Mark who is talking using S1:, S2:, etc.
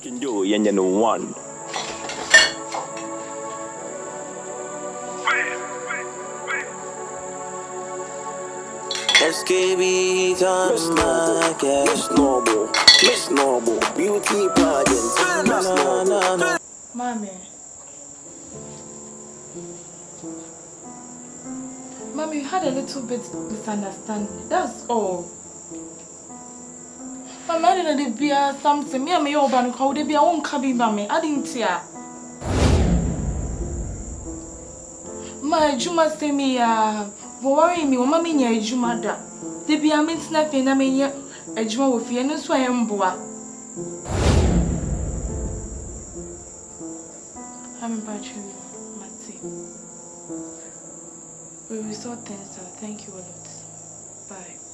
S1: Tunjuk Yeah.
S2: SKB time like
S1: Miss Noble, Miss Noble, beauty pageant. Miss Noble.
S3: Mommy. Mommy, you had a little bit misunderstanding. That's all. Mommy, I didn't be something. Me and me over and call be a won't come mommy. I didn't hear. My Juma say me uh wɔ wɔre mi wɔma menya adwuma da da bia mentena fie na menyɛ adwuma wɔ fie no nso ɛyɛ mboa amepakyerɛ mate we will sort things out. Thank you a lot. Bye.